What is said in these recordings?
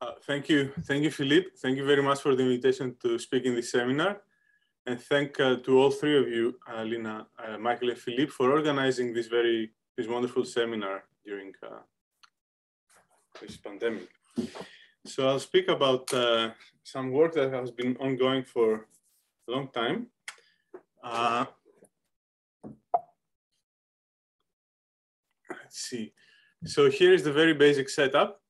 Uh, thank you. Thank you, Philippe. Thank you very much for the invitation to speak in this seminar. And thank uh, to all three of you, uh, Lina, uh, Michael and Philippe, for organizing this very, this wonderful seminar during uh, this pandemic. So I'll speak about uh, some work that has been ongoing for a long time. let's see. So here is the very basic setup.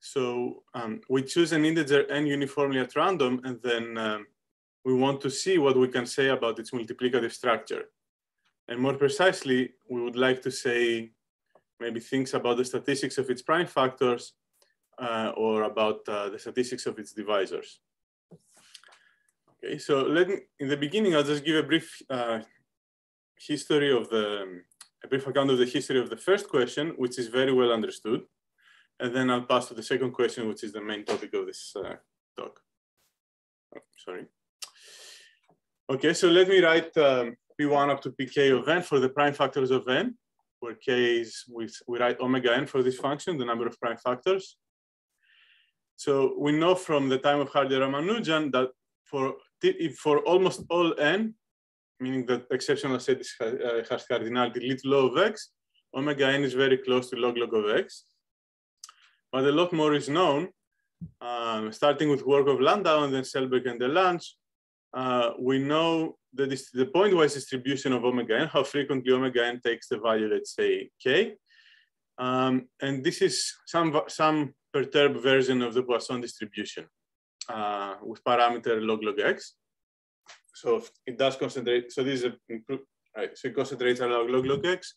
So um, we choose an integer n uniformly at random, and then um, we want to see what we can say about its multiplicative structure. And more precisely, we would like to say maybe things about the statistics of its prime factors uh, or about uh, the statistics of its divisors. Okay, so let me, in the beginning, I'll just give a brief uh, history of the, a brief account of the history of the first question, which is very well understood. And then I'll pass to the second question, which is the main topic of this uh, talk. Oh, sorry. Okay, so let me write um, P1 up to Pk of n for the prime factors of n, where k is, we, we write omega n for this function, the number of prime factors. So we know from the time of Hardy-Ramanujan that for, for almost all n, meaning that exceptional set is, uh, has cardinality little of x, omega n is very close to log log of x but a lot more is known, um, starting with work of Landau and then Selberg and Delange. Uh, we know that this, the pointwise distribution of omega n, how frequently omega n takes the value, let's say, k. Um, and this is some, some perturbed version of the Poisson distribution uh, with parameter log log x. So it does concentrate, so this is a, right, so it concentrates along log log x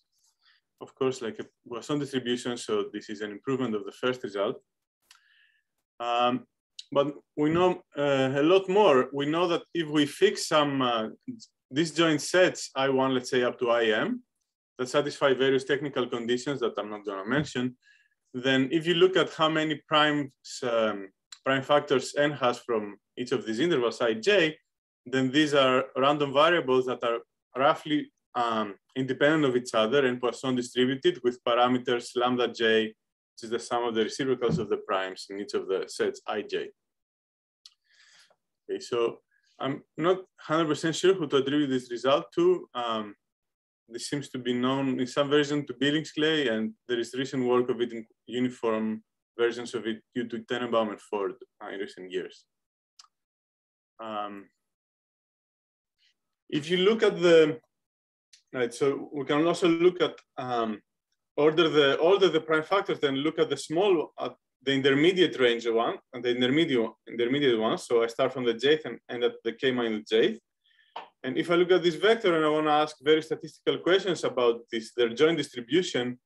of course, like a Poisson distribution. So this is an improvement of the first result. Um, but we know uh, a lot more. We know that if we fix some uh, disjoint sets, I1, let's say up to IM, that satisfy various technical conditions that I'm not gonna mention, then if you look at how many primes, um, prime factors n has from each of these intervals ij, then these are random variables that are roughly um, independent of each other and Poisson distributed with parameters lambda j, which is the sum of the reciprocals of the primes in each of the sets ij. Okay, so I'm not 100% sure who to attribute this result to. Um, this seems to be known in some version to Billingsley, and there is recent work of it in uniform versions of it due to Tenenbaum and Ford in recent years. Um, if you look at the right? So we can also look at um, order the order the prime factors, then look at the small at the intermediate range of one and the intermediate intermediate one. So I start from the jth and end at the k minus jth. And if I look at this vector and I want to ask very statistical questions about this their joint distribution,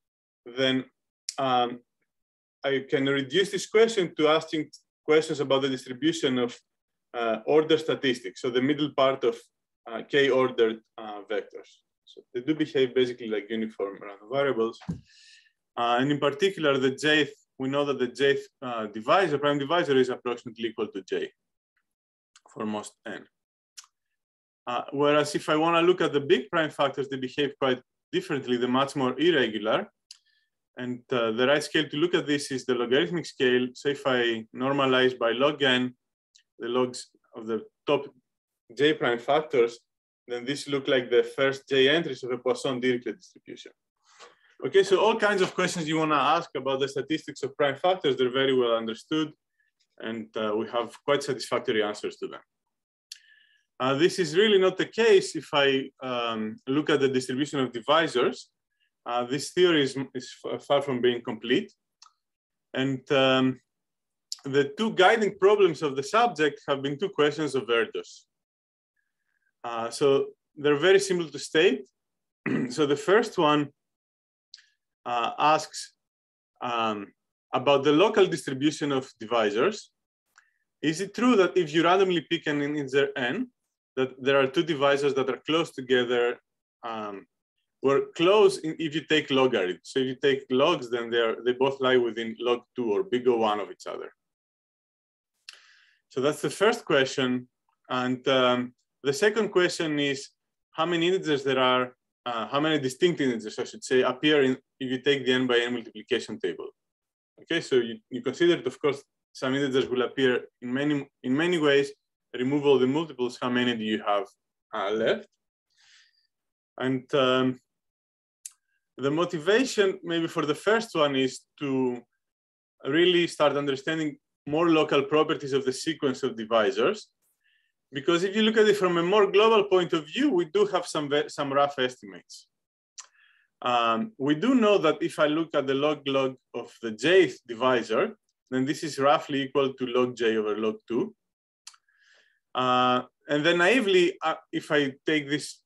then um, I can reduce this question to asking questions about the distribution of uh, order statistics, so the middle part of uh, k-ordered uh, vectors. So they do behave basically like uniform random variables. Uh, and in particular, the jth, we know that the jth uh, divisor, prime divisor is approximately equal to j for most n. Uh, whereas if I want to look at the big prime factors, they behave quite differently. They're much more irregular. And uh, the right scale to look at this is the logarithmic scale. So if I normalize by log n, the logs of the top j prime factors, then this look like the first J entries of a Poisson-Dirichlet distribution. Okay, so all kinds of questions you want to ask about the statistics of prime factors, they're very well understood, and uh, we have quite satisfactory answers to them. Uh, this is really not the case if I um, look at the distribution of divisors. Uh, this theory is, is, far from being complete. And um, the two guiding problems of the subject have been two questions of Erdos. Uh, so they're very simple to state. so the first one uh, asks um, about the local distribution of divisors. Is it true that if you randomly pick an integer n, that there are two divisors that are close together, um, were close in, if you take logarithms. So if you take logs, then they are they both lie within log two or big one of each other. So that's the first question. And um, the second question is how many integers there are, uh, how many distinct integers, I should say, appear in, if you take the n by n multiplication table. Okay, so you, you consider it, of course, some integers will appear in many, in many ways. Remove all the multiples, how many do you have uh, left? And um, the motivation maybe for the first one is to really start understanding more local properties of the sequence of divisors. Because if you look at it from a more global point of view, we do have some, some rough estimates. Um, we do know that if I look at the log log of the jth divisor, then this is roughly equal to log j over log 2. Uh, and then naively, uh, if I take this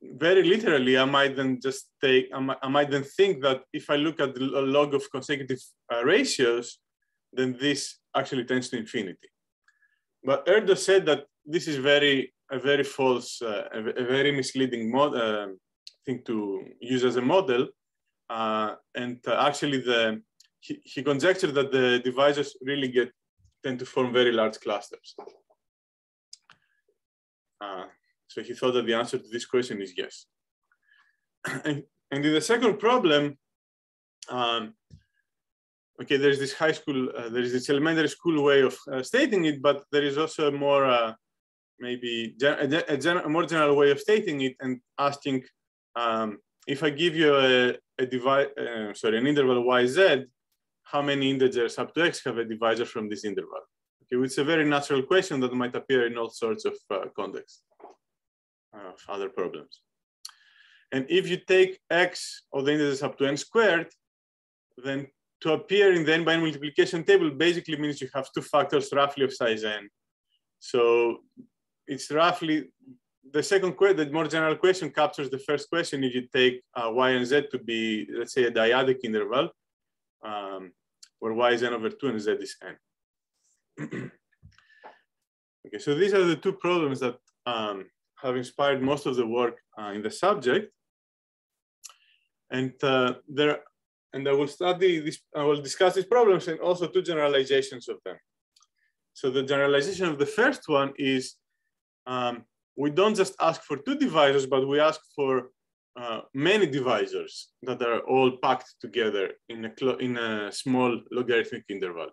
very literally, I might then just take, I might, I might, then think that if I look at the log of consecutive uh, ratios, then this actually tends to infinity. But Erdős said that this is very, a very false, uh, a, a, very misleading mod, uh, thing to use as a model. Uh, and uh, actually the, he, he conjectured that the divisors really get, tend to form very large clusters. Uh, so he thought that the answer to this question is yes. and, and in the second problem, um, okay, there's this high school, uh, there is this elementary school way of uh, stating it, but there is also a more, uh, maybe a, a, a, more general way of stating it and asking um, if I give you a, a divide, uh, sorry, an interval yz, how many integers up to x have a divisor from this interval? Okay, it's a very natural question that might appear in all sorts of uh, contexts of other problems. And if you take x of the integers up to n squared, then to appear in the n by n multiplication table basically means you have two factors roughly of size n. So it's roughly, the second question, the more general question captures the first question if you take uh, y and z to be, let's say, a dyadic interval, um, where y is n over 2 and z is n. okay, so these are the two problems that um, have inspired most of the work uh, in the subject. And uh, there, and I will study this, I will discuss these problems and also two generalizations of them. So the generalization of the first one is um, we don't just ask for two divisors, but we ask for uh, many divisors that are all packed together in a, in a small logarithmic interval.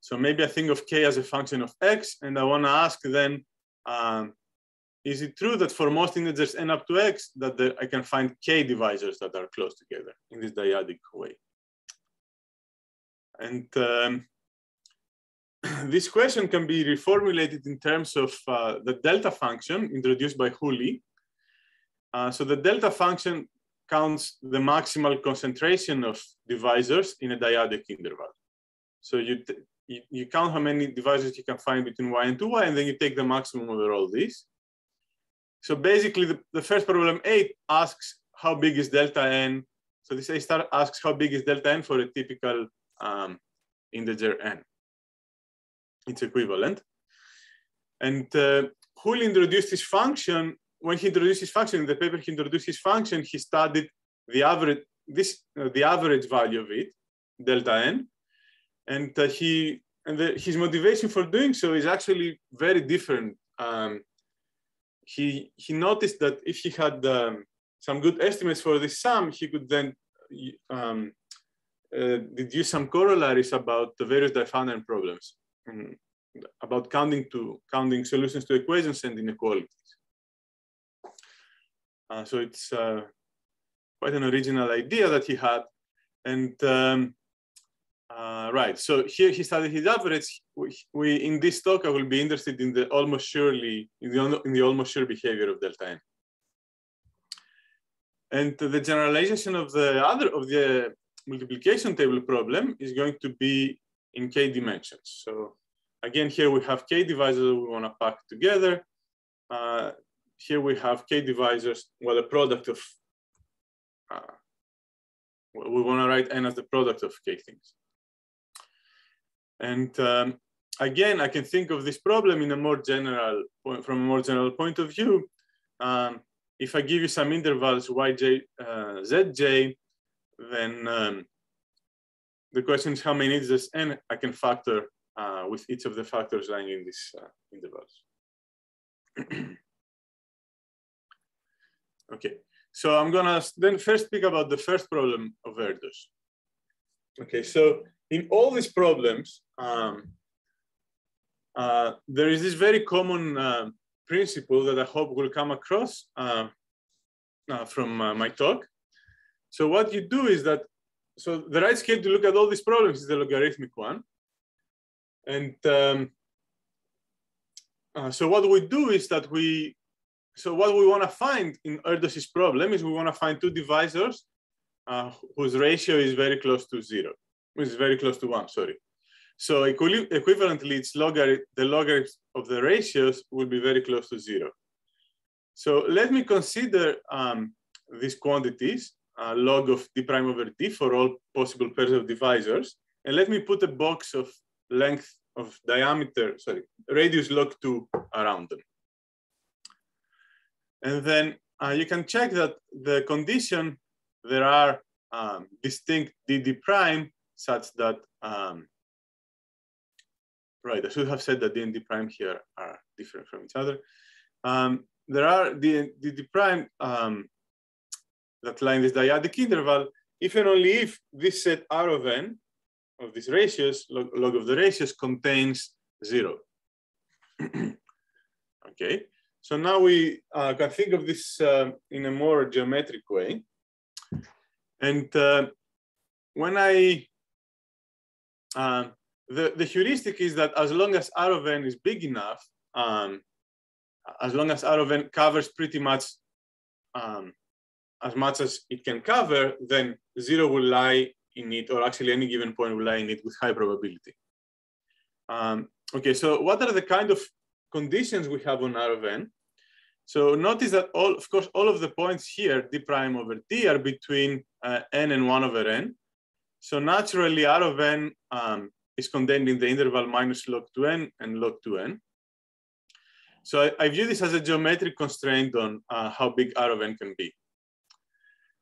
So maybe I think of k as a function of x, and I want to ask then um, is it true that for most integers n up to x that the, I can find k divisors that are close together in this dyadic way? And um, this question can be reformulated in terms of uh, the delta function introduced by Hooley. Uh, so the delta function counts the maximal concentration of divisors in a dyadic interval. So you, you, you, count how many divisors you can find between y and 2y, and then you take the maximum over all these. So basically, the, the first problem eight asks how big is delta n. So this A star asks how big is delta n for a typical um, integer n. It's equivalent. And uh, Hooley introduced this function. When he introduced his function in the paper, he introduced his function. He studied the average this uh, the average value of it, delta n, and uh, he and the, his motivation for doing so is actually very different um, he he noticed that if he had um, some good estimates for this sum, he could then um, uh, deduce some corollaries about the various Diophantine problems, um, about counting to counting solutions to equations and inequalities. Uh, so it's uh, quite an original idea that he had, and um, uh, right, so here he studied his average. We, we, in this talk, I will be interested in the almost surely, in the, in the almost sure behavior of delta n. And the generalization of the other, of the multiplication table problem is going to be in k dimensions. So again, here we have k divisors we wanna pack together. Uh, here we have k divisors, well, the product of, uh, we wanna write n as the product of k things. And um, again, I can think of this problem in a more general, from a more general point of view. Um, if I give you some intervals yj, uh, zj, then um, the question is how many integers n I can factor uh, with each of the factors lying in these uh, intervals. okay, so I'm gonna then first speak about the first problem of Erdos. Okay, so in all these problems, um, uh, there is this very common uh, principle that I hope will come across uh, uh from uh, my talk. So what you do is that, so the right scale to look at all these problems is the logarithmic one. And um, uh, so what we do is that we, so what we want to find in Erdős' problem is we want to find two divisors whose ratio is very close to zero, which is very close to one, sorry. So equi equivalently, its logarit the logarithm of the ratios will be very close to zero. So let me consider um, these quantities, uh, log of d prime over d for all possible pairs of divisors. And let me put a box of length of diameter, sorry, radius log 2 around them. And then uh, you can check that the condition, there are um, distinct dd prime such that um, right, I should have said that D and D prime here are different from each other. Um, there are the, the, the prime um, that in this dyadic interval if and only if this set R of n of these ratios, log, log of the ratios contains zero. okay, so now we uh, can think of this uh, in a more geometric way. And uh, when I uh, the, the heuristic is that as long as R of n is big enough, um, as long as R of n covers pretty much um, as much as it can cover, then zero will lie in it, or actually any given point will lie in it with high probability. Um, okay, so what are the kind of conditions we have on R of n? So notice that all, of course, all of the points here, d prime over d, are between uh, n and 1 over n. So naturally, R of n um, is contained in the interval minus log 2n and log 2n. So I, I view this as a geometric constraint on uh, how big R of n can be.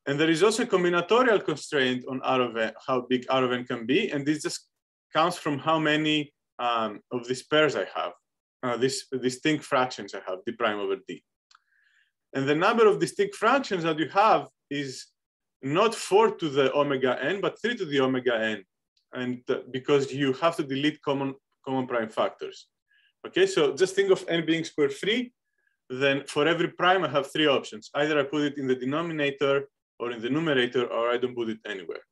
And there is also a combinatorial constraint on R of n, how big R of n can be. And this just comes from how many um, of these pairs I have, uh, these distinct fractions I have, d prime over d. And the number of distinct fractions that you have is not 4 to the omega n, but 3 to the omega n and uh, because you have to delete common, common prime factors. Okay, so just think of n being square free, then for every prime I have three options. Either I put it in the denominator or in the numerator, or I don't put it anywhere.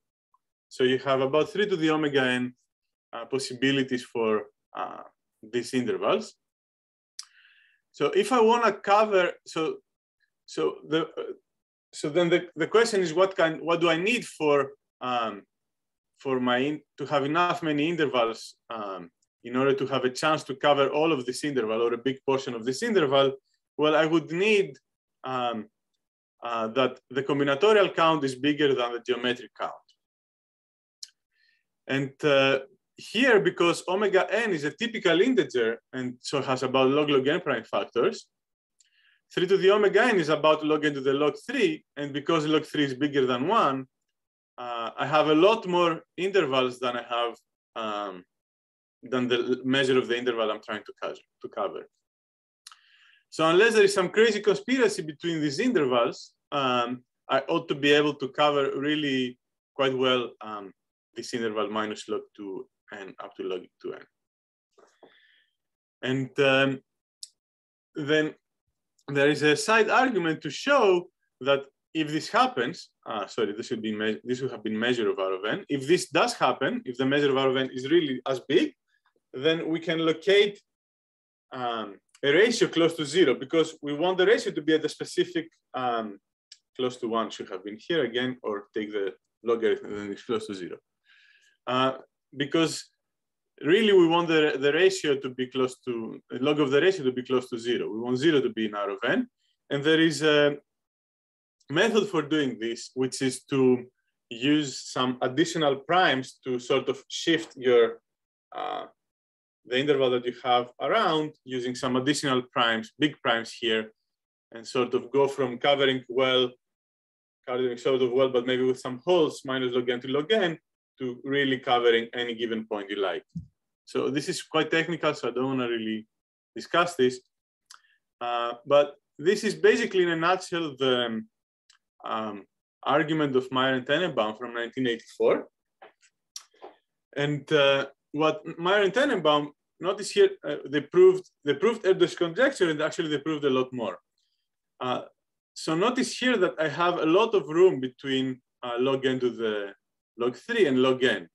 So you have about three to the omega n uh, possibilities for uh, these intervals. So if I want to cover, so so the so then the, the question is what kind what do I need for um, for my to have enough many intervals um, in order to have a chance to cover all of this interval or a big portion of this interval, well, I would need um, uh, that the combinatorial count is bigger than the geometric count. And uh, here, because omega n is a typical integer and so has about log log n prime factors, 3 to the omega n is about log n to the log 3. And because log 3 is bigger than 1, uh, I have a lot more intervals than I have um, than the measure of the interval I'm trying to, to cover. So unless there is some crazy conspiracy between these intervals, um, I ought to be able to cover really quite well um, this interval minus log 2 and up to log 2n. And um, then there is a side argument to show that if this happens, uh, sorry, this should be this would have been measure of R of n. If this does happen, if the measure of R of n is really as big, then we can locate um, a ratio close to zero because we want the ratio to be at a specific um, close to one should have been here again, or take the logarithm and it's close to zero. Uh, because really we want the, the ratio to be close to, log of the ratio to be close to zero. We want zero to be in R of n. And there is a, method for doing this, which is to use some additional primes to sort of shift your uh, the interval that you have around using some additional primes, big primes here, and sort of go from covering well, covering sort of well, but maybe with some holes, minus log n to log n, to really covering any given point you like. So this is quite technical, so I don't want to really discuss this. Uh, but this is basically in a nutshell the, um, um, argument of Maier and Tenenbaum from 1984. And uh, what Maier and Tenenbaum notice here, uh, they proved they proved Erdős conjecture, and actually they proved a lot more. Uh, so notice here that I have a lot of room between uh, log n to the log three and log n.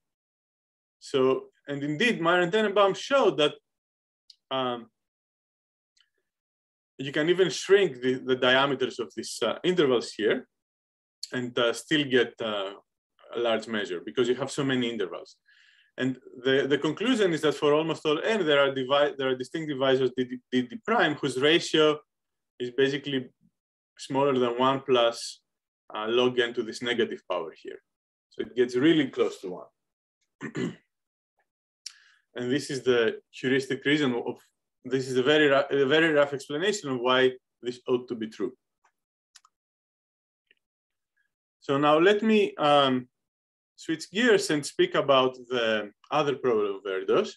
So, and indeed, Maier and Tenenbaum showed that um, you can even shrink the, the diameters of these uh, intervals here and uh, still get uh, a large measure because you have so many intervals. And the, the conclusion is that for almost all n, there are, there are distinct divisors d, d, d prime whose ratio is basically smaller than one plus uh, log n to this negative power here. So it gets really close to one. and this is the heuristic reason of, this is a very, a very rough explanation of why this ought to be true. So now let me um, switch gears and speak about the other problem of Erdős.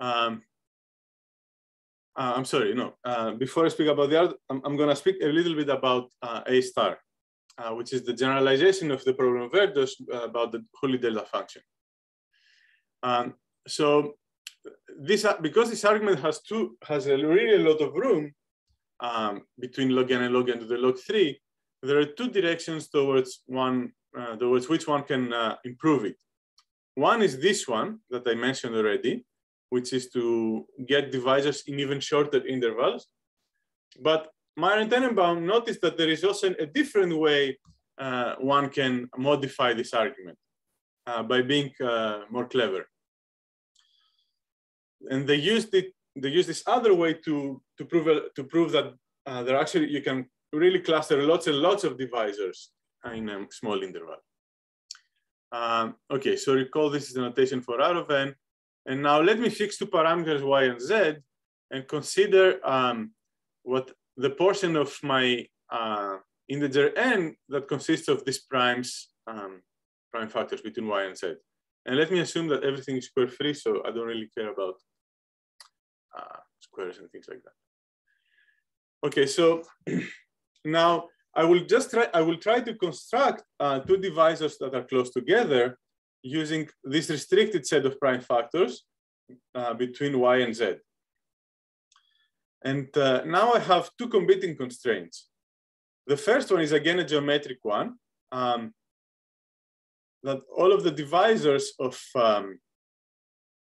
Um, uh, I'm sorry, no. Uh, before I speak about the other, I'm, I'm going to speak a little bit about uh, A star, uh, which is the generalization of the problem of Erdős uh, about the Hooley delta function. Um, so this, uh, because this argument has two, has a really a lot of room um, between log n and log n to the log three, there are two directions towards one, towards which one can improve it. One is this one that I mentioned already, which is to get divisors in even shorter intervals. But Maier and Tenenbaum noticed that there is also a different way uh, one can modify this argument uh, by being uh, more clever. And they used it. They used this other way to to prove to prove that uh, there actually you can really cluster lots and lots of divisors in a small interval. Um, okay, so recall this is the notation for R of n. And now let me fix two parameters y and z and consider um, what the portion of my uh, integer n that consists of these primes, um, prime factors between y and z. And let me assume that everything is square free, so I don't really care about squares and things like that. Okay, so now I will just try, I will try to construct uh, two divisors that are close together using this restricted set of prime factors uh, between y and z. And uh, now I have two competing constraints. The first one is again a geometric one, um, that all of the divisors of, um,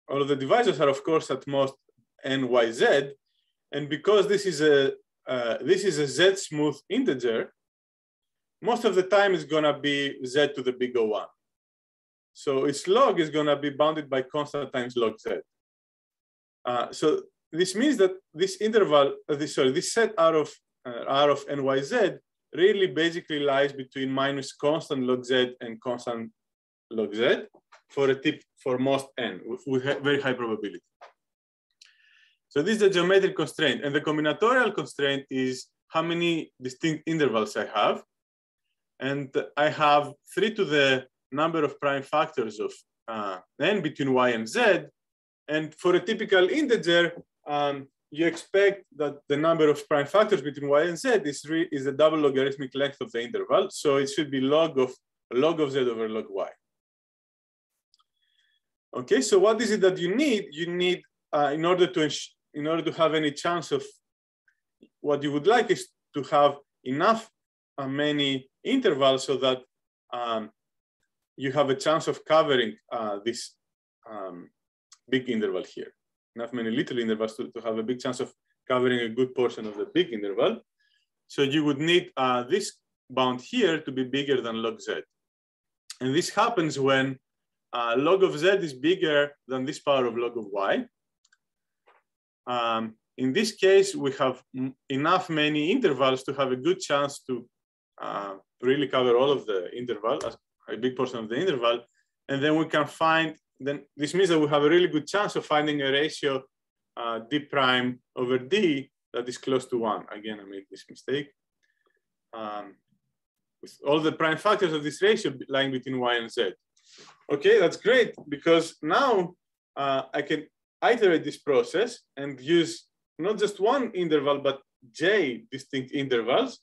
all of the divisors are of course at most n, y, z. And because this is a, uh, this is a z smooth integer, most of the time it's gonna be z to the big O1. So its log is gonna be bounded by constant times log z. Uh, so this means that this interval, uh, this, sorry, this set R of uh, R of nyz really basically lies between minus constant log z and constant log z for a tip for most n with, with very high probability. So this is a geometric constraint, and the combinatorial constraint is how many distinct intervals I have. And I have three to the number of prime factors of uh, n between y and z. And for a typical integer, um, you expect that the number of prime factors between y and z is, is the double logarithmic length of the interval. So it should be log of log of z over log y. Okay, so what is it that you need? You need, uh, in order to in order to have any chance of what you would like is to have enough uh, many intervals so that um, you have a chance of covering uh, this um, big interval here. Enough many little intervals to, to have a big chance of covering a good portion of the big interval. So you would need uh, this bound here to be bigger than log z. And this happens when uh, log of z is bigger than this power of log of y. Um, in this case, we have enough many intervals to have a good chance to uh, really cover all of the interval, a big portion of the interval. And then we can find, then this means that we have a really good chance of finding a ratio uh, d prime over d that is close to one. Again, I made this mistake. Um, with all the prime factors of this ratio lying between y and z. Okay, that's great because now uh, I can iterate this process and use not just one interval, but j distinct intervals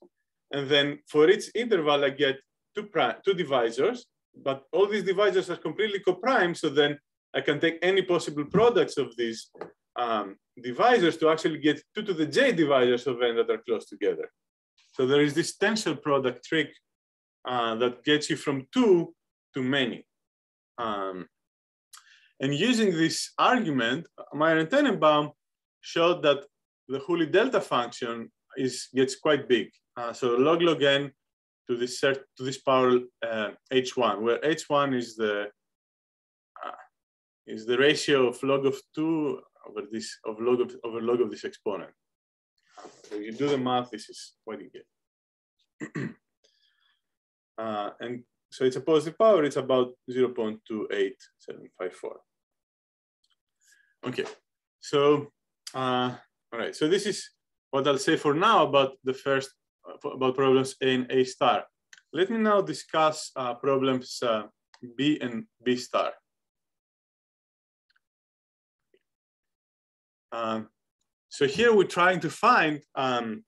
and then for each interval, I get two, two divisors, but all these divisors are completely coprime. So then I can take any possible products of these um, divisors to actually get two to the j divisors of n that are close together. So there is this tensor product trick uh, that gets you from two to many. Um, and using this argument, Maier and Tenenbaum showed that the Hooley delta function is gets quite big. Uh, so log log n to this to this power uh, h1, where h1 is the uh, is the ratio of log of two over this of log of over log of this exponent. So you do the math, this is what you get. and so it's a positive power, it's about 0.28754. Okay, so, uh, all right, so this is what I'll say for now about the first, uh, about problems A and A star. Let me now discuss uh, problems uh, B and B star. Um, so here we're trying to find um,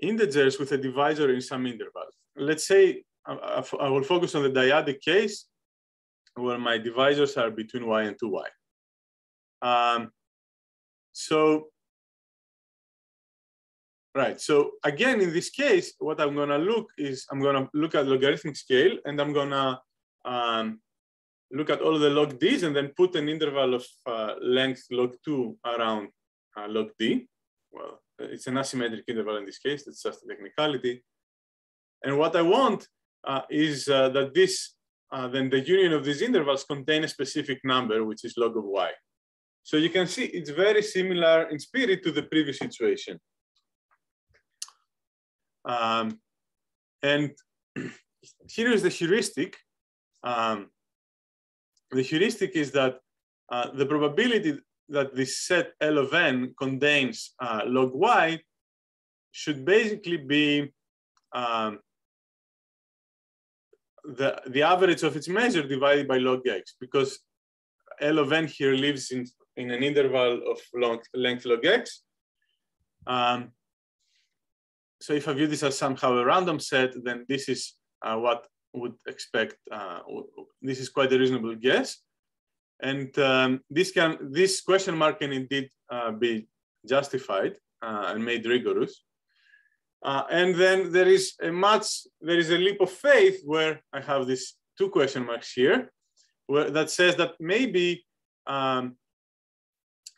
integers with a divisor in some interval. Let's say I, I, will focus on the dyadic case where my divisors are between y and 2y. Um, so, right, so again, in this case, what I'm gonna look is I'm gonna look at logarithmic scale and I'm gonna um, look at all the log d's and then put an interval of uh, length log 2 around uh, log d. Well, it's an asymmetric interval in this case, that's just a technicality. And what I want is uh, that this, uh, then the union of these intervals contain a specific number, which is log of y. So you can see it's very similar in spirit to the previous situation. Um, and here is the heuristic. Um, the heuristic is that uh, the probability that this set L of n contains uh, log y should basically be um, the, the average of its measure divided by log x because L of n here lives in, in an interval of long, length log x. Um, so if I view this as somehow a random set, then this is uh, what would expect. Uh, this is quite a reasonable guess. And um, this can this question mark can indeed uh, be justified uh, and made rigorous. Uh, and then there is a much, there is a leap of faith where I have these two question marks here, where that says that maybe um,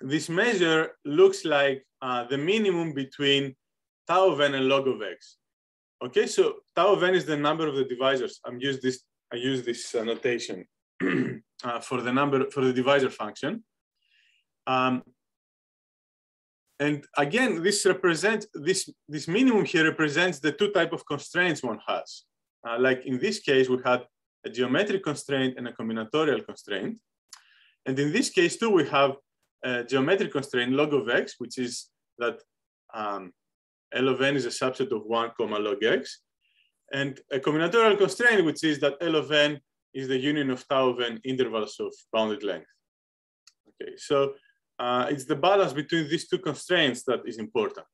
this measure looks like uh, the minimum between tau of n and log of x. Okay, so tau of n is the number of the divisors. I'm use this. I use this notation uh, for the number for the divisor function. Um, and again, this represents this, this minimum here represents the two type of constraints one has. Uh, like in this case, we had a geometric constraint and a combinatorial constraint. And in this case too, we have a geometric constraint log of x, which is that um, L of n is a subset of one comma log x. And a combinatorial constraint, which is that L of n is the union of tau of n intervals of bounded length. Okay, so uh, it's the balance between these two constraints that is important.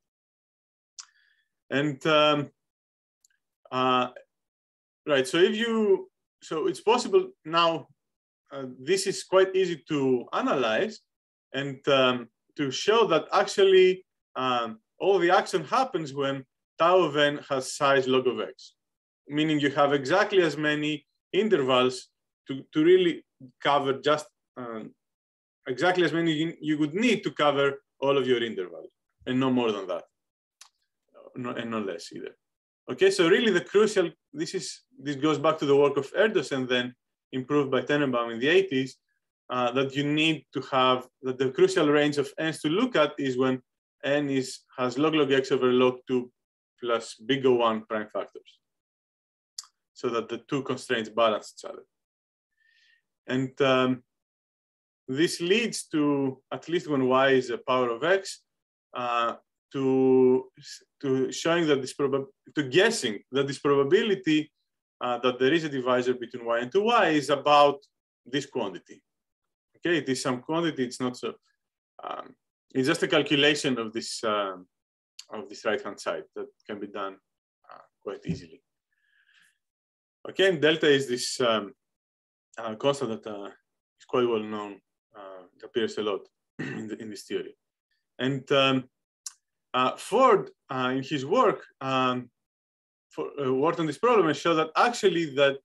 And um, uh, right, so if you, so it's possible now, uh, this is quite easy to analyze and um, to show that actually um, all the action happens when tau of n has size log of x, meaning you have exactly as many intervals to, to really cover just um, exactly as many you, you would need to cover all of your interval and no more than that. No, and no less either. Okay so really the crucial this is this goes back to the work of erdos and then improved by tenenbaum in the 80s uh, that you need to have that the crucial range of n's to look at is when n is has log log x over log 2 plus big O 1 prime factors so that the two constraints balance each other. And um, this leads to, at least when y is a power of x, uh, to, to showing that this prob to guessing that this probability uh, that there is a divisor between y and 2y is about this quantity. Okay, it is some quantity, it's not so, um, it's just a calculation of this, um, of this right-hand side that can be done uh, quite easily. Okay, and delta is this um, uh, constant that uh, is quite well known. Uh, appears a lot in, the, in this theory. And um, uh, Ford, uh, in his work, um, for, uh, worked on this problem and showed that actually that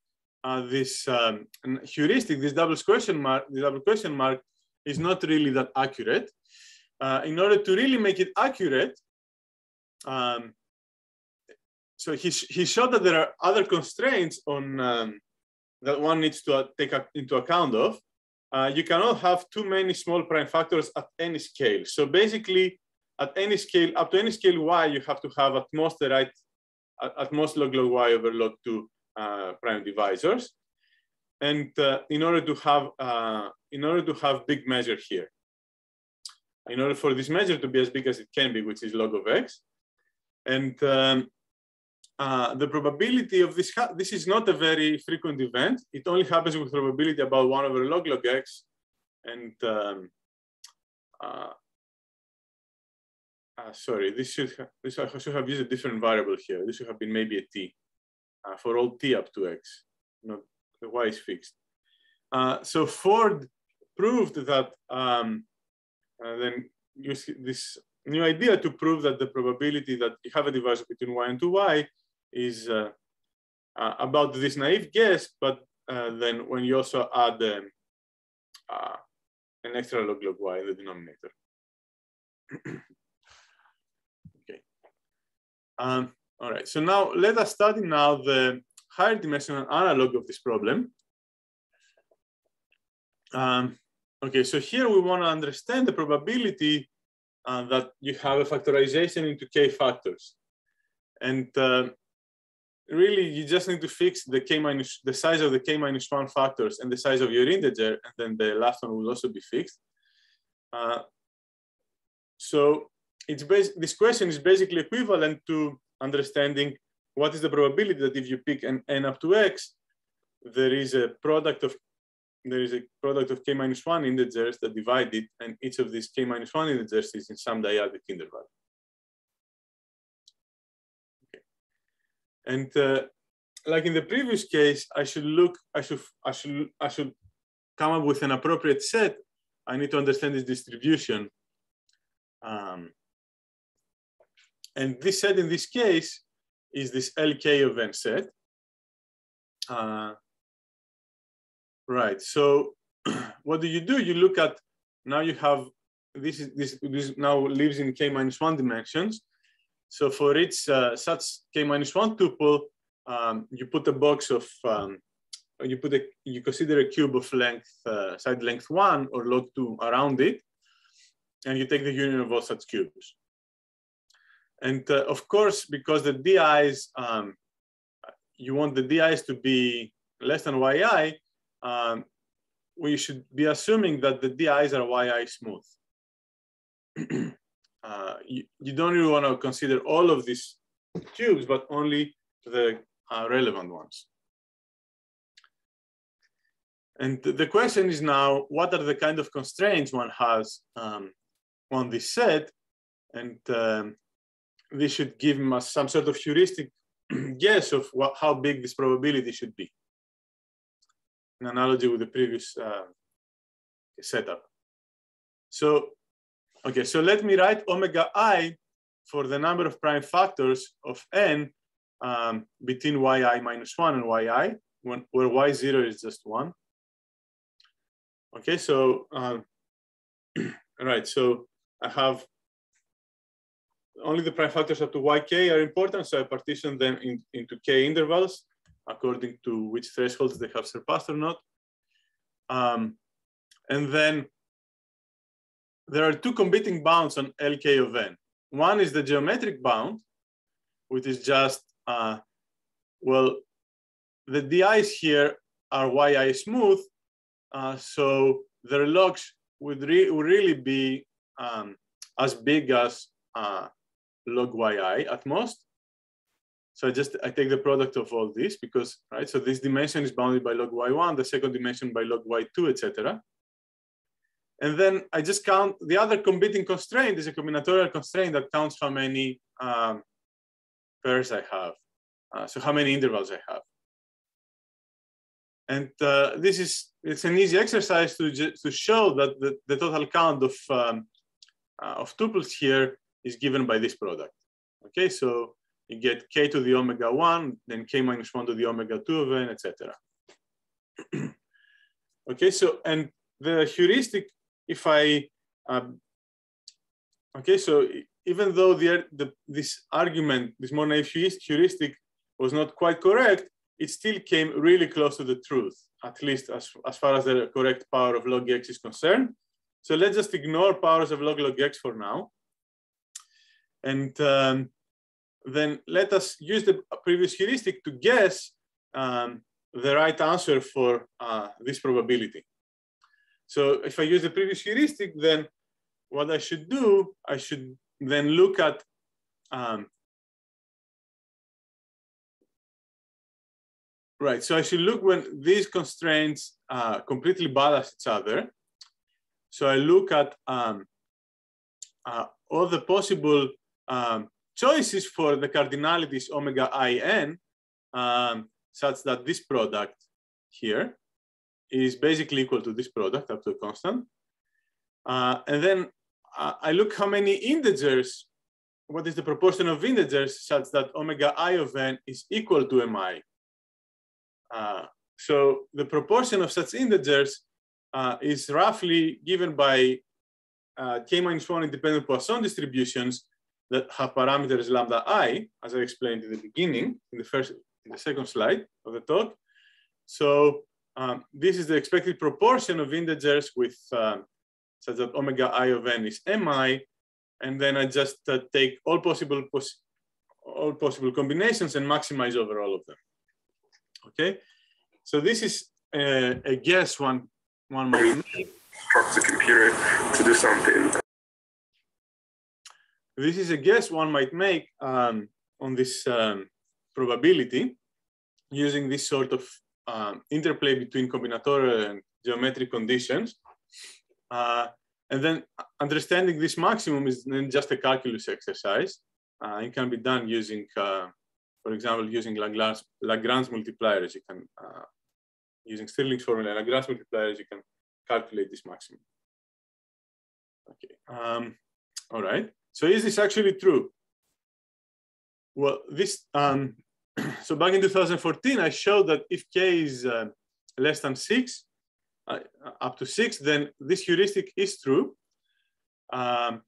this um, heuristic, this double question mark, the double question mark, is not really that accurate. in order to really make it accurate, um, so he, he showed that there are other constraints on um, that one needs to uh, take into account of. Uh, you cannot have too many small prime factors at any scale. So basically, at any scale, up to any scale y, you have to have at most the right, at, at most log log y over log 2 uh, prime divisors. And uh, in order to have, uh, in order to have big measure here, in order for this measure to be as big as it can be, which is log of x, and um, uh, the probability of this, this is not a very frequent event. It only happens with probability about one over log log x. And um, uh, uh, sorry, this should, this I should have used a different variable here. This should have been maybe a t uh, for all t up to x. Not the y is fixed. Uh, so Ford proved that um, then use this new idea to prove that the probability that you have a divisor between y and 2y is uh, uh, about this naive guess, but uh, then when you also add um, uh, an extra log log y in the denominator. okay. Um, all right, so now let us study now the higher dimensional analog of this problem. Um, okay, so here we want to understand the probability uh, that you have a factorization into k factors. And uh, really, you just need to fix the k minus the size of the k minus one factors and the size of your integer, and then the last one will also be fixed. Uh, so it's this question is basically equivalent to understanding what is the probability that if you pick an n up to x, there is a product of there is a product of k minus one integers that divide it, and each of these k minus one integers is in some dyadic interval. And uh, like in the previous case, I should look, I should, I should, I should come up with an appropriate set. I need to understand this distribution. Um, and this set in this case is this LK of n set. Uh, Right. So what do you do? You look at now you have this is this this now lives in k minus one dimensions. So for each uh, such k minus one tuple, um, you put a box of um, you put a you consider a cube of length uh, side length one or log two around it, and you take the union of all such cubes. And uh, of course, because the di's um, you want the di's to be less than yi, um, we should be assuming that the DIs are YI smooth. uh, you, you, don't really want to consider all of these cubes, but only the uh, relevant ones. And the question is now, what are the kind of constraints one has um, on this set? And um, this should give us some sort of heuristic guess of what, how big this probability should be an analogy with the previous uh, setup. So, okay, so let me write omega i for the number of prime factors of n um, between yi minus one and yi, when, where y zero is just one. Okay, so, um, all right, so I have only the prime factors up to yk are important, so I partition them in, into k intervals according to which thresholds they have surpassed or not. Um, and then there are two competing bounds on LK of n. One is the geometric bound, which is just, uh, well, the DIs here are YI smooth, uh, so their logs would, re would really be um, as big as uh, log YI at most. So I just, I take the product of all this because, right, so this dimension is bounded by log y1, the second dimension by log y2, etc. And then I just count, the other competing constraint is a combinatorial constraint that counts how many um, pairs I have. Uh, so how many intervals I have. And uh, this is, it's an easy exercise to, to show that the, the total count of, um, uh, of tuples here is given by this product. Okay, so you get k to the omega 1, then k minus 1 to the omega 2 of n, etc. okay, so, and the heuristic, if I, um, okay, so even though the, the, this argument, this more naive heuristic was not quite correct, it still came really close to the truth, at least as, as far as the correct power of log x is concerned. So let's just ignore powers of log log x for now. And um, then let us use the previous heuristic to guess um, the right answer for uh, this probability. So if I use the previous heuristic, then what I should do, I should then look at um, Right, so I should look when these constraints uh, completely balance each other. So I look at um, uh, all the possible um, choices for the cardinalities omega in, um, such that this product here is basically equal to this product up to a constant. Uh, and then I look how many integers, what is the proportion of integers such that omega i of n is equal to mi. Uh, so the proportion of such integers uh, is roughly given by uh, k minus one independent Poisson distributions that have parameters lambda i, as I explained in the beginning, in the first, in the second slide of the talk. So um, this is the expected proportion of integers with um, such that omega i of n is mi, and then I just uh, take all possible all possible combinations and maximize over all of them. Okay, so this is a, a guess one one might instruct the computer to do something. This is a guess one might make um, on this um, probability using this sort of um, interplay between combinatorial and geometric conditions. Uh, and then understanding this maximum is just a calculus exercise. Uh, it can be done using uh, for example, using Lagrange, Lagrange multipliers, you can, uh, using Stirling's formula, and Lagrange multipliers, you can calculate this maximum. Okay, um, all right. So is this actually true? Well, this, um, so back in 2014, I showed that if k is uh, less than six, uh, up to six, then this heuristic is true. Um,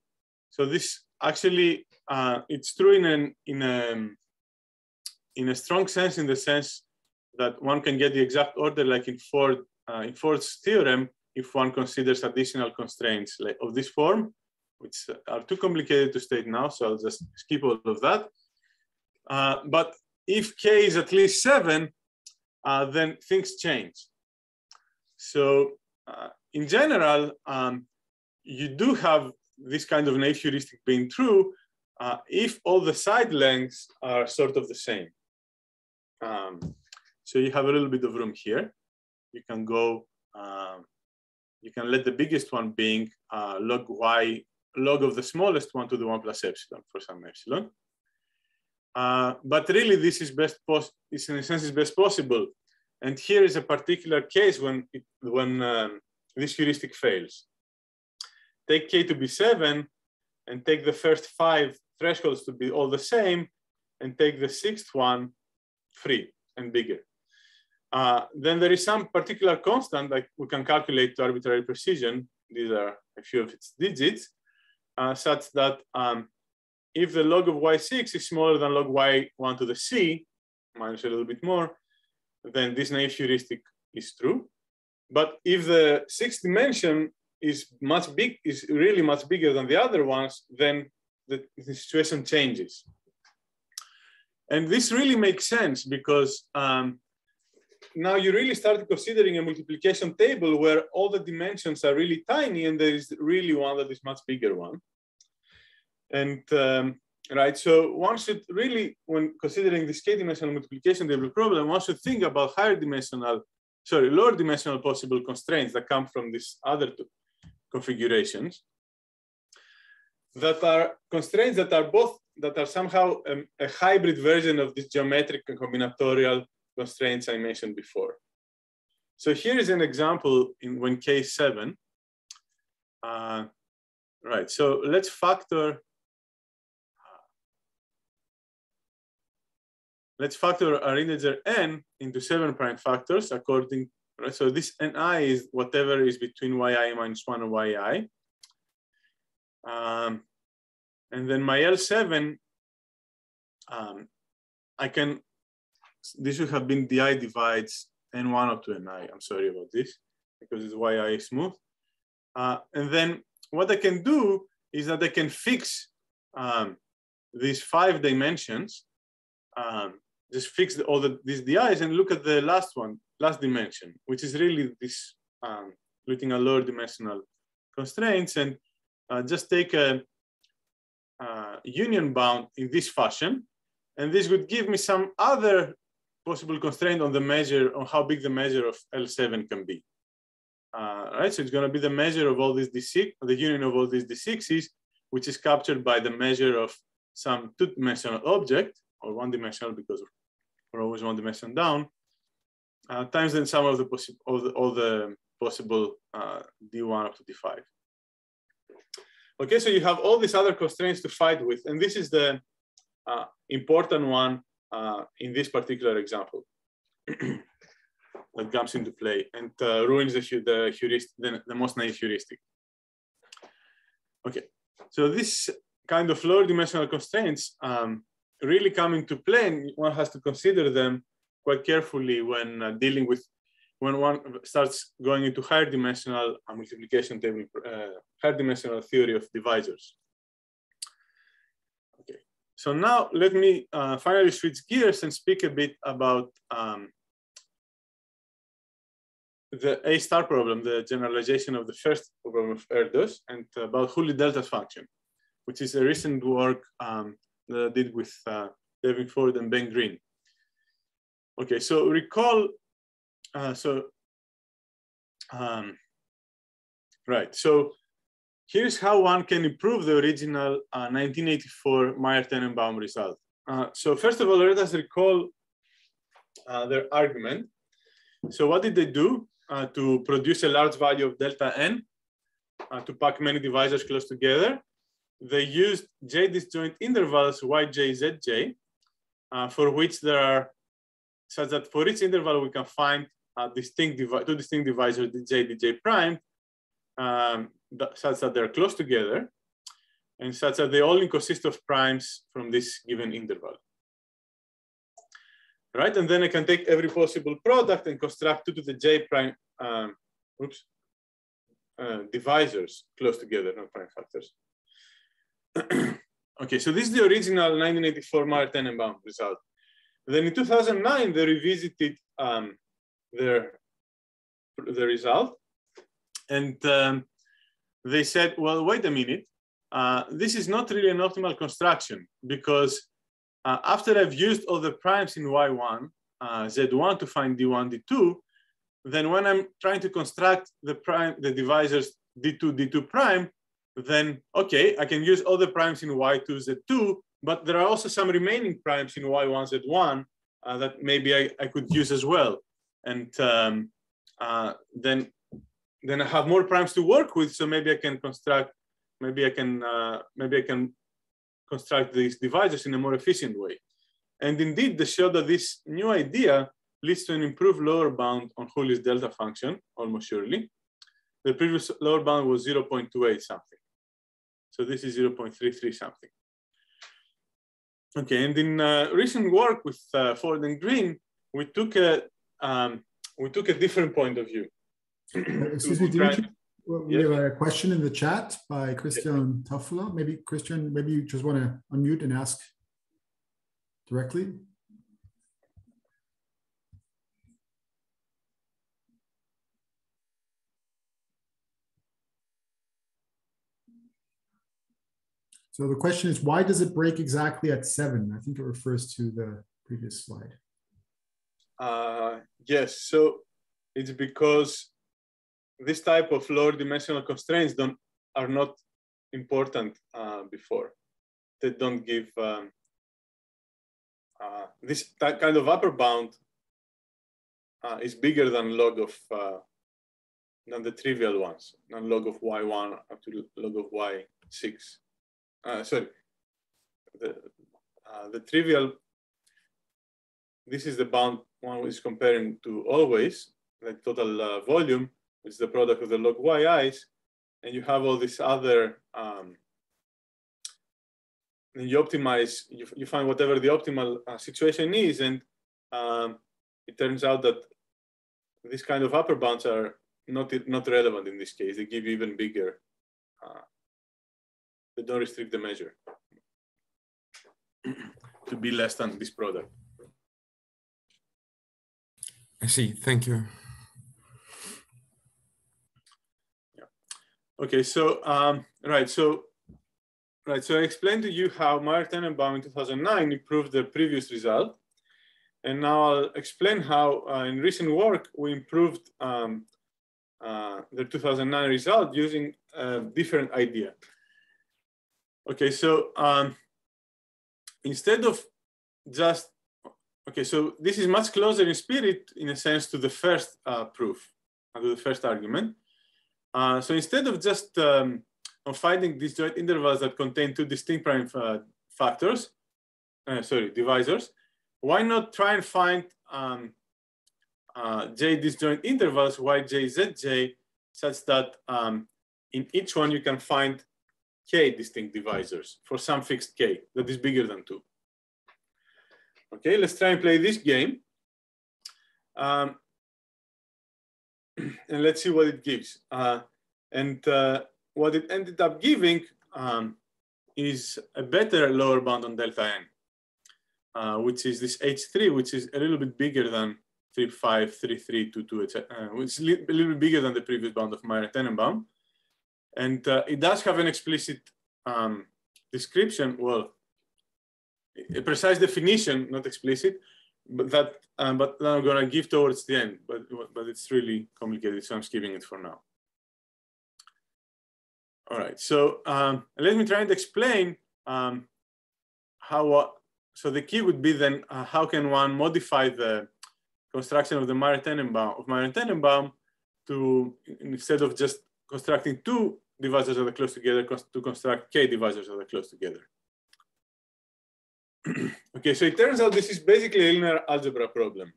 so this actually, uh, it's true in an, in a, in a strong sense, in the sense that one can get the exact order like in Ford, uh, in Ford's theorem, if one considers additional constraints like of this form, which are too complicated to state now, so I'll just skip all of that. Uh, but if k is at least seven, uh, then things change. So uh, in general, um, you do have this kind of naive heuristic being true uh, if all the side lengths are sort of the same. Um, so you have a little bit of room here. You can go, um, you can let the biggest one being uh, log y, log of the smallest one to the one plus epsilon for some epsilon. Uh, but really this is best, pos is in a sense is best possible. And here is a particular case when, it, when um, this heuristic fails. Take k to be seven and take the first five thresholds to be all the same and take the sixth one free and bigger. Uh, then there is some particular constant that we can calculate to arbitrary precision. These are a few of its digits, uh, such that um, if the log of y6 is smaller than log y1 to the c, minus a little bit more, then this naive heuristic is true. But if the sixth dimension is much big, is really much bigger than the other ones, then the, the situation changes. And this really makes sense because um, now you really start considering a multiplication table where all the dimensions are really tiny and there is really one that is much bigger one. And um, right, so one should really, when considering this k-dimensional multiplication table problem, one should think about higher dimensional, sorry, lower dimensional possible constraints that come from these other two configurations that are constraints that are both that are somehow um, a hybrid version of this geometric and combinatorial constraints I mentioned before. so here is an example in when case seven. Uh, right, so let's factor let's factor our integer n into seven prime factors according, right? So this ni is whatever is between yi minus one and yi. Um, and then my L7, um, I can, this should have been di divides n1 up to ni. I'm sorry about this because it's yi smooth. Uh, and then what I can do is that I can fix um, these five dimensions um, just fix the, all the, these DIs and look at the last one, last dimension, which is really this um, looking at lower dimensional constraints and uh, just take a, a union bound in this fashion. And this would give me some other possible constraint on the measure, on how big the measure of L7 can be. Uh, right, so it's going to be the measure of all these D6, the union of all these D6s, which is captured by the measure of some two-dimensional object, or one-dimensional because or always one dimension down, uh, times then sum of the all the, all the possible uh, d1 up to d5. Okay, so you have all these other constraints to fight with, and this is the uh, important one uh, in this particular example that comes into play and uh, ruins the, the heuristic, the, the most naive heuristic. Okay, so this kind of lower dimensional constraints um, really come into play one has to consider them quite carefully when uh, dealing with when one starts going into higher dimensional multiplication table, uh, higher dimensional theory of divisors. Okay, so now let me uh, finally switch gears and speak a bit about um, the A star problem, the generalization of the first problem of Erdős, and about Hooley delta function, which is a recent work um, did with uh, David Ford and Ben Green. Okay, so recall, uh, so, um, right, so here's how one can improve the original 1984 Maier-Tenenbaum result. so first of all, let us recall their argument. So what did they do uh, to produce a large value of delta n uh, to pack many divisors close together? They used J disjoint intervals YJZJ, uh, for which there are, such that for each interval we can find distinct two distinct divisors, dj, dj prime, um, such that they're close together, and such that they only consist of primes from this given interval. Right, and then I can take every possible product and construct two to the j prime, um, oops, uh, divisors close together, not prime factors. okay, so this is the original 1984 Maier-Tenenbaum result. Then in 2009, they revisited um, their the result, and um, they said, "Well, wait a minute. Uh, this is not really an optimal construction because uh, after I've used all the primes in Y1, uh, Z1 to find D1, D2, then when I'm trying to construct the prime, the divisors D2, D2 prime, then okay, I can use all the primes in Y2, Z2, but there are also some remaining primes in Y1, Z1 uh, that maybe I, I could use as well. And um, uh, then, then I have more primes to work with, so maybe I can construct, maybe I can, uh, maybe I can construct these divisors in a more efficient way. And indeed, they show that this new idea leads to an improved lower bound on Hooley's delta function, almost surely. The previous lower bound was 0.28 something. So this is 0.33 something. Okay, and in uh, recent work with uh, Ford and Green, we took a um, we took a different point of view. Excuse me, Dimitri, we yes. have a question in the chat by Christian yes. Táfula. Maybe Christian, maybe you just want to unmute and ask directly. So the question is, why does it break exactly at seven? I think it refers to the previous slide. Uh, yes, so it's because this type of lower dimensional constraints don't are not important uh, before. They don't give um, uh, this kind of upper bound uh, is bigger than log of uh, than the trivial ones, than log of y1 up to log of y6. Uh, sorry, the, uh, the trivial, this is the bound one is comparing to always, like total uh, volume, which is the product of the log yi's, and you have all these other, um, and you optimize, you, you find whatever the optimal uh, situation is, and um, it turns out that these kind of upper bounds are not, not relevant in this case. They give you even bigger, uh, they don't restrict the measure to be less than this product. I see, thank you. Yeah. Okay, so, um, right, so, right, so I explained to you how Maier Tenenbaum in 2009 improved the previous result. And now I'll explain how uh, in recent work we improved um, uh, the 2009 result using a different idea. Okay, so um, instead of just, okay, so this is much closer in spirit, in a sense, to the first uh, proof, uh, to the first argument. Uh, so instead of just um, of finding disjoint intervals that contain two distinct prime uh, factors, uh, sorry, divisors, why not try and find um, uh, j disjoint intervals, yj, zj, such that um, in each one you can find k distinct divisors for some fixed k that is bigger than two. Okay, let's try and play this game. Um, and let's see what it gives. Uh, and uh, what it ended up giving um, is a better lower bound on delta n, uh, which is this H3, which is a little bit bigger than 3.5, 3.3, 2.2, etc., uh, which is a little bit bigger than the previous bound of Maier Tenenbaum. And uh, it does have an explicit um, description, well, a precise definition, not explicit, but that um, but I'm gonna give towards the end, but but it's really complicated, so I'm skipping it for now. All right, so um, let me try and explain um, how. Uh, so the key would be then uh, how can one modify the construction of the Maier Tenenbaum of Maier Tenenbaum to instead of just constructing two divisors that are close together to construct k divisors that are close together. okay, so it turns out this is basically a linear algebra problem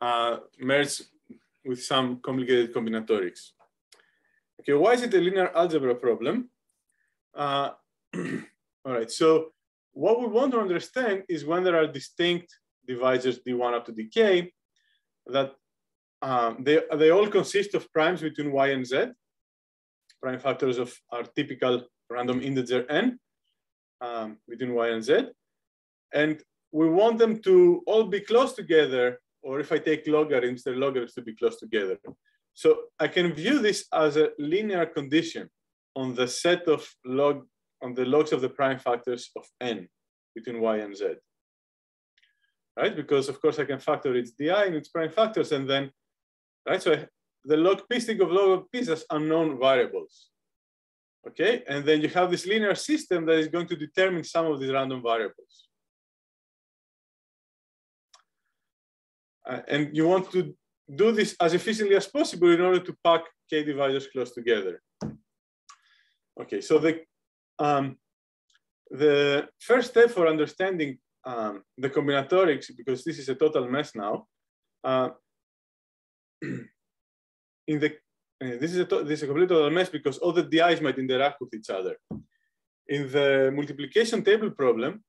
uh, merged with some complicated combinatorics. Okay, why is it a linear algebra problem? Uh, all right, so what we want to understand is when there are distinct divisors d1 up to dk, that um, they, they all consist of primes between y and z, prime factors of our typical random integer n um, between y and z. And we want them to all be close together, or if I take logarithms, their logarithms to be close together. So I can view this as a linear condition on the set of log, on the logs of the prime factors of n between y and z. Right, because of course I can factor its di and its prime factors and then, right, so I, the log p of log of p as unknown variables. Okay, and then you have this linear system that is going to determine some of these random variables. Uh, and you want to do this as efficiently as possible in order to pack k divisors close together. Okay, so the, um, the first step for understanding um, the combinatorics, because this is a total mess now, uh, in the uh, this is a this is a complete total mess because all the di's might interact with each other. In the multiplication table problem,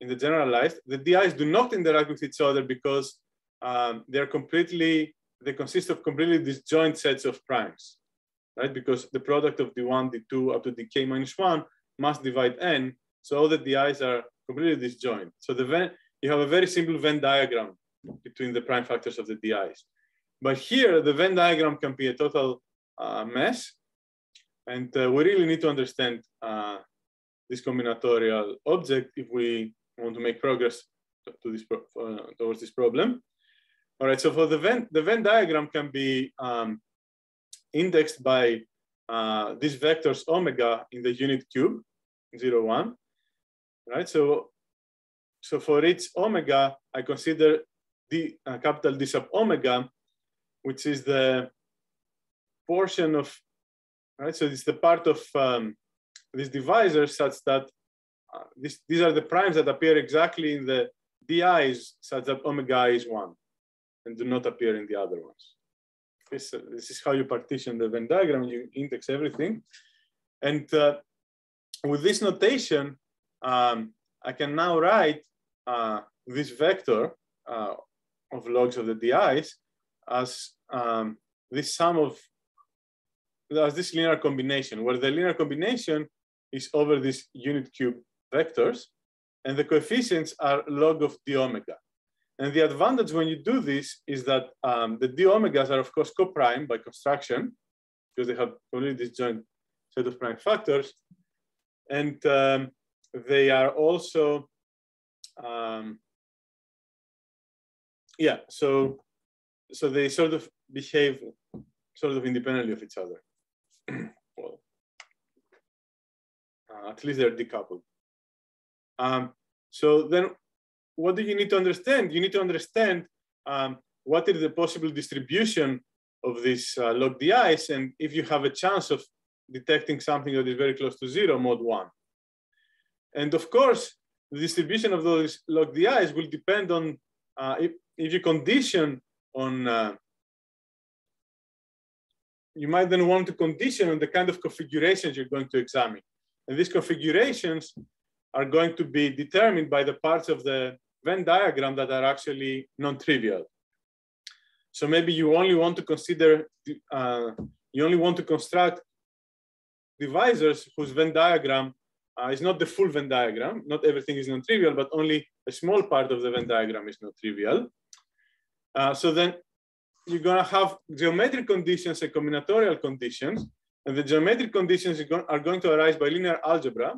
in the generalized, the di's do not interact with each other because um, they're completely, they consist of completely disjoint sets of primes, right? Because the product of d1, d2 up to dk minus one must divide n. So all the di's are completely disjoint. So the Venn, you have a very simple Venn diagram between the prime factors of the di's. But here, the Venn diagram can be a total uh, mess. And uh, we really need to understand uh, this combinatorial object if we want to make progress to this uh, towards this problem. All right, so for the Venn, the Venn diagram can be um, indexed by uh, these vectors omega in the unit cube, zero, one, right? So, so for each omega, I consider the uh, capital D sub omega which is the portion of, right? So it's the part of um, this divisor such that uh, this, these are the primes that appear exactly in the di's such that omega is one and do not appear in the other ones. This, uh, this is how you partition the Venn diagram, you index everything. And uh, with this notation, um, I can now write uh, this vector uh, of logs of the di's as um, this sum of, as this linear combination, where the linear combination is over these unit cube vectors, and the coefficients are log of d omega. And the advantage when you do this is that um, the d omegas are of course co-prime by construction because they have completely disjoint set of prime factors. And um, they are also, um, yeah, so, so they sort of behave sort of independently of each other. well, uh, at least they're decoupled. Um, so then what do you need to understand? You need to understand um, what is the possible distribution of these uh, log di's and if you have a chance of detecting something that is very close to zero, mod one. And of course, the distribution of those log di's will depend on uh, if, if you condition on, uh, you might then want to condition on the kind of configurations you're going to examine. And these configurations are going to be determined by the parts of the Venn diagram that are actually non-trivial. So maybe you only want to consider, uh, you only want to construct divisors whose Venn diagram uh, is not the full Venn diagram. Not everything is non-trivial, but only a small part of the Venn diagram is non-trivial. Uh, so then you're gonna have geometric conditions and combinatorial conditions. And the geometric conditions are going to arise by linear algebra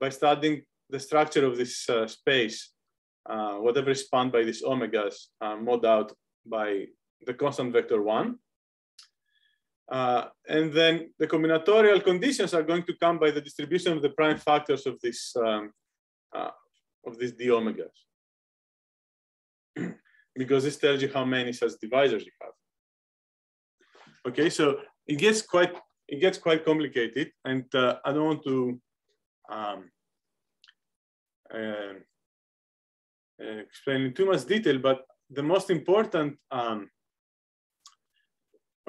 by studying the structure of this uh, space uh, whatever is spanned by these omegas uh, mod out by the constant vector one. Uh, and then the combinatorial conditions are going to come by the distribution of the prime factors of this um, uh, of these d omegas. because this tells you how many such divisors you have. Okay, so it gets quite it gets quite complicated, and uh, I don't want to um, uh, explain in too much detail, but the most important, um,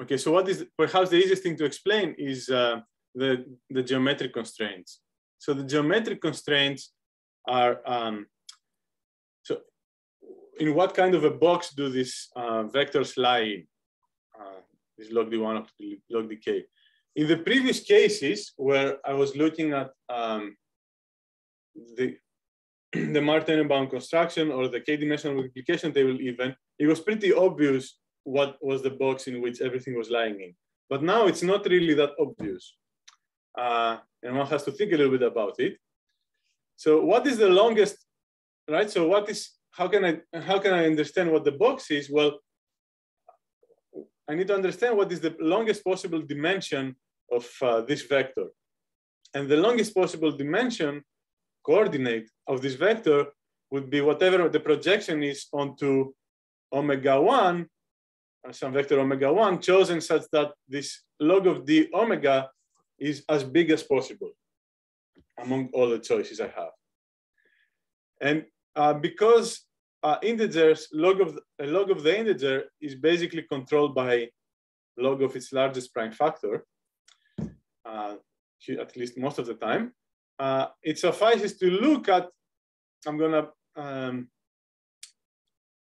okay, so what is perhaps the easiest thing to explain is uh, the, the geometric constraints. So the geometric constraints are, um, in what kind of a box do these uh, vectors lie in? Uh, this log d1 of log dk. In the previous cases where I was looking at um, the the Maier-Tenenbaum construction or the k-dimensional multiplication table even, it was pretty obvious what was the box in which everything was lying in. But now it's not really that obvious. Uh, and one has to think a little bit about it. So what is the longest, right? So what is, how can I, how can I understand what the box is? Well, I need to understand what is the longest possible dimension of uh, this vector. And the longest possible dimension coordinate of this vector would be whatever the projection is onto omega 1, uh, some vector omega 1, chosen such that this log of d omega is as big as possible among all the choices I have. And uh, because uh, integers, log of, a log of the integer is basically controlled by log of its largest prime factor, uh, at least most of the time, uh, it suffices to look at, I'm gonna, um,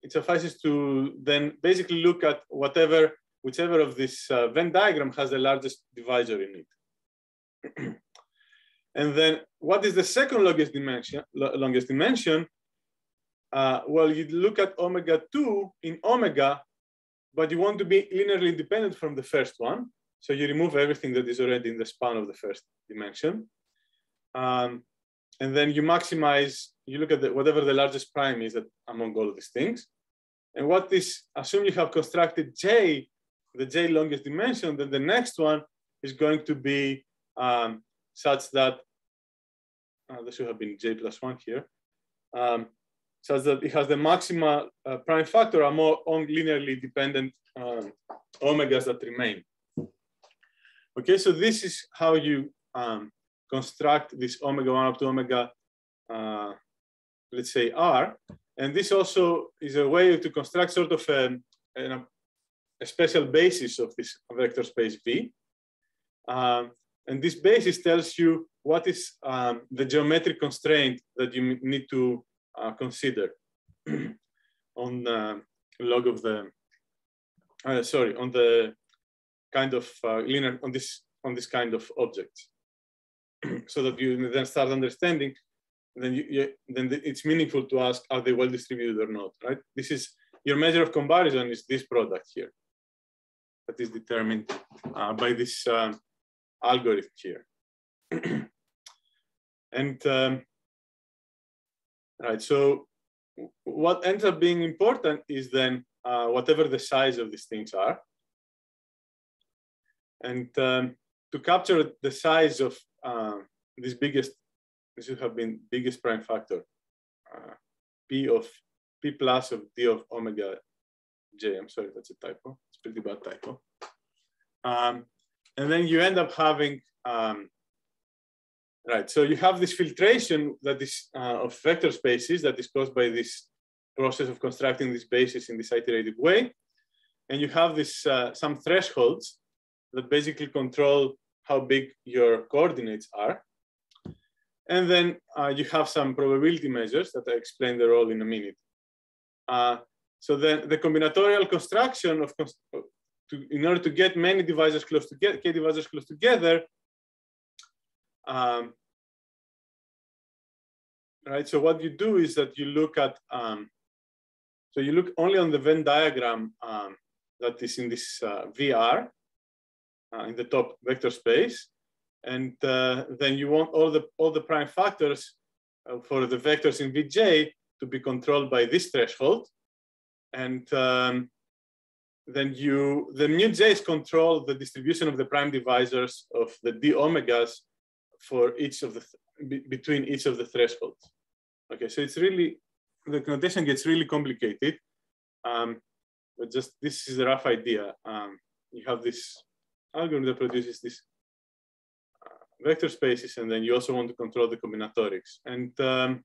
it suffices to then basically look at whatever, whichever of this uh, Venn diagram has the largest divisor in it. and then what is the second longest dimension? Longest dimension? Uh, well, you look at omega 2 in omega, but you want to be linearly independent from the first one. So you remove everything that is already in the span of the first dimension. Um, and then you maximize, you look at the, whatever the largest prime is that among all these things. And what is, assume you have constructed J, the J longest dimension, then the next one is going to be um, such that, uh, there should have been J plus one here. Um, such that it has the maxima uh, prime factor are more on linearly dependent um, omegas that remain. Okay, so this is how you um, construct this omega 1 up to omega, uh, let's say R. And this also is a way to construct sort of a, a, a special basis of this vector space V. Um, and this basis tells you what is um, the geometric constraint that you need to uh, consider on the log of the, uh, sorry, on the kind of uh, linear, on this, on this kind of object. so that you then start understanding, then, you, you, then it's meaningful to ask, are they well distributed or not, right? This is, your measure of comparison is this product here that is determined uh, by this um, algorithm here. and um, right, so what ends up being important is then uh, whatever the size of these things are. And um, to capture the size of uh, this biggest, this would have been biggest prime factor, uh, P of P plus of D of omega J. I'm sorry, that's a typo. It's pretty bad typo. Um, and then you end up having, um, right, so you have this filtration that is uh, of vector spaces that is caused by this process of constructing this basis in this iterative way. And you have this, uh, some thresholds that basically control how big your coordinates are. And then uh, you have some probability measures that I explain the role in a minute. Uh, so then the combinatorial construction of, to, in order to get many divisors close together, k divisors close together, um, right? So what you do is that you look at, um, so you look only on the Venn diagram um, that is in this uh, VR, uh, in the top vector space. And uh, then you want all the, all the prime factors uh, for the vectors in Vj to be controlled by this threshold. And um, then you, the mu j's control the distribution of the prime divisors of the d omegas for each of the, between each of the thresholds. Okay, so it's really, the notation gets really complicated. Um, but just, this is a rough idea. Um, you have this algorithm that produces these uh, vector spaces, and then you also want to control the combinatorics. And um,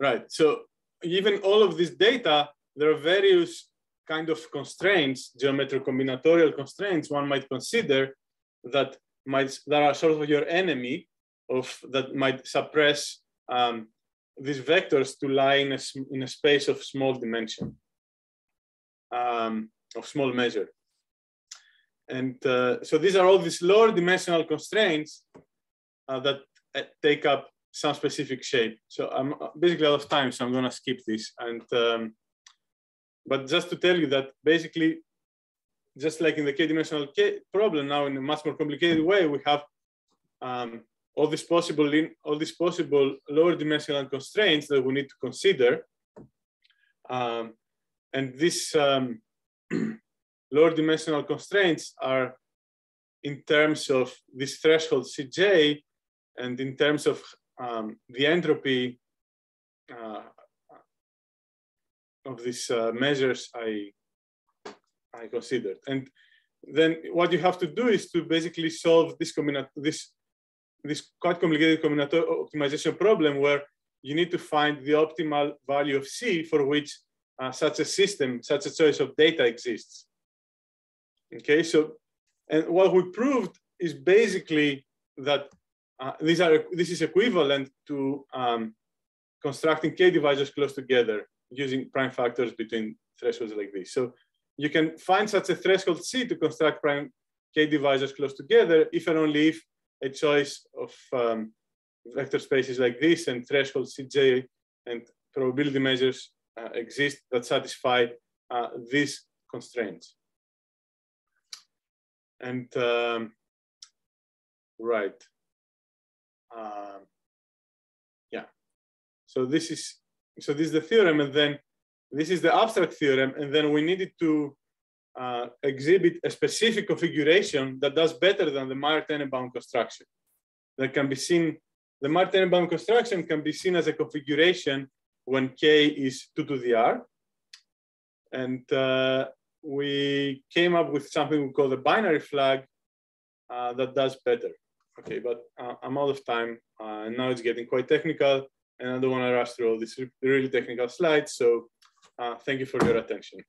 right, so given all of this data, there are various kind of constraints, geometric combinatorial constraints one might consider that might that are sort of your enemy of that might suppress um, these vectors to lie in a, in a space of small dimension, um, of small measure. And uh, so these are all these lower dimensional constraints uh, that uh, take up some specific shape. So I'm basically out of time, so I'm gonna skip this. And um, but just to tell you that basically, just like in the k-dimensional K problem, now in a much more complicated way, we have um, all these possible all these possible lower dimensional constraints that we need to consider. Um, and these um, lower dimensional constraints are in terms of this threshold Cj and in terms of um, the entropy uh, of these uh, measures I, I considered. And then what you have to do is to basically solve this, this, this quite complicated combinatorial optimization problem where you need to find the optimal value of C for which uh, such a system, such a choice of data exists. Okay, so, and what we proved is basically that uh, these are, this is equivalent to um, constructing k divisors close together using prime factors between thresholds like this. So you can find such a threshold C to construct prime k divisors close together if and only if a choice of um, vector spaces like this and threshold Cj and probability measures uh, exist that satisfy uh, these constraints. And um, right. Um, yeah. So this is so this is the theorem, and then this is the abstract theorem, and then we needed to uh, exhibit a specific configuration that does better than the Maier-Tenenbaum construction. That can be seen, the Maier-Tenenbaum construction can be seen as a configuration when k is 2 to the r. And uh, we came up with something we call the binary flag uh, that does better. Okay, but uh, I'm out of time. Uh, and now it's getting quite technical and I don't want to rush through all these really technical slides. So uh, thank you for your attention.